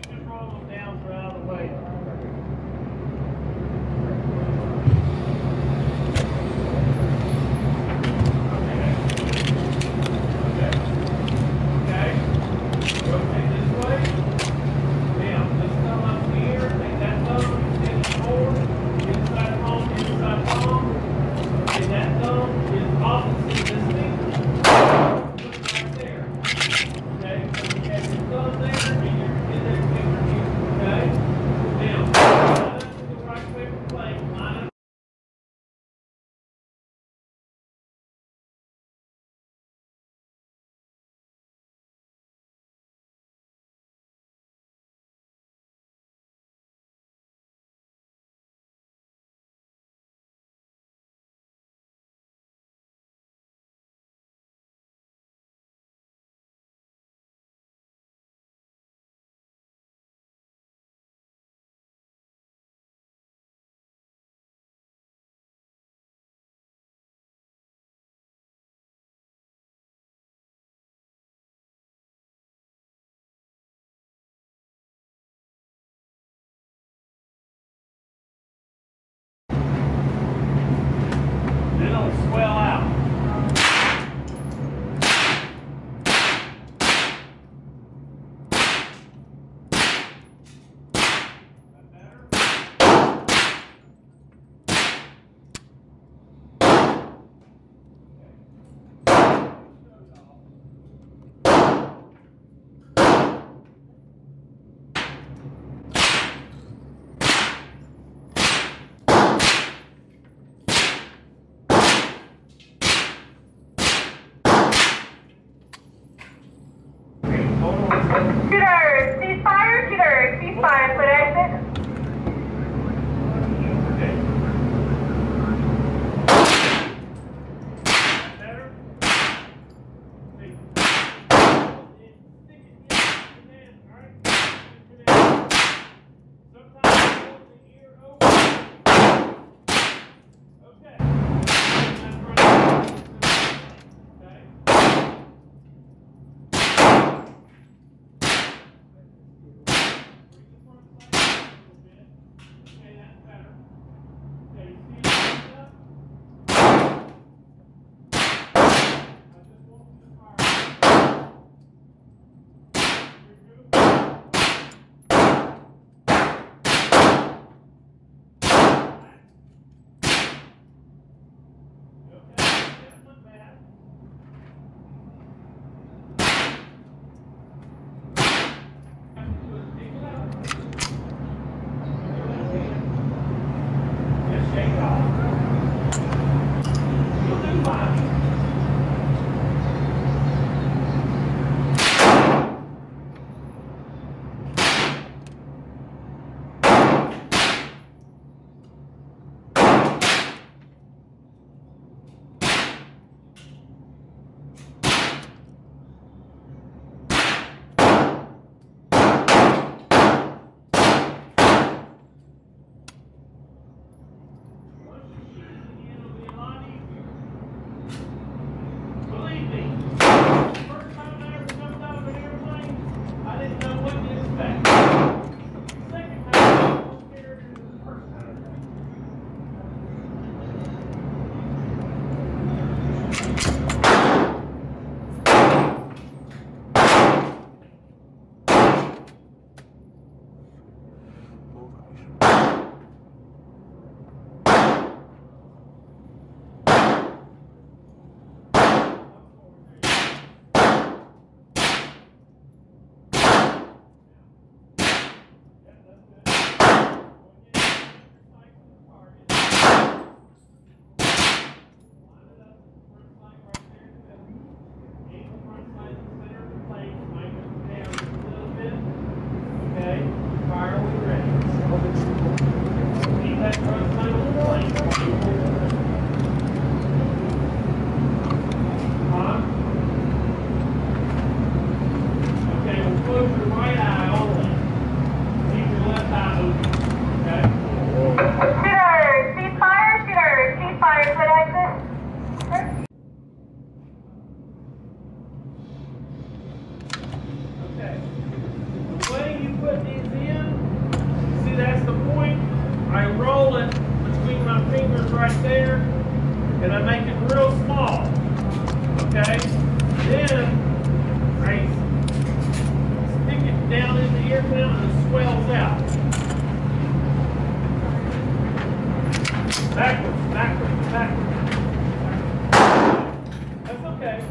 Russ, you just roll them down so right there, and I make it real small, okay? Then I stick it down in the air canal and it swells out. Backwards, backwards, backwards. That's okay.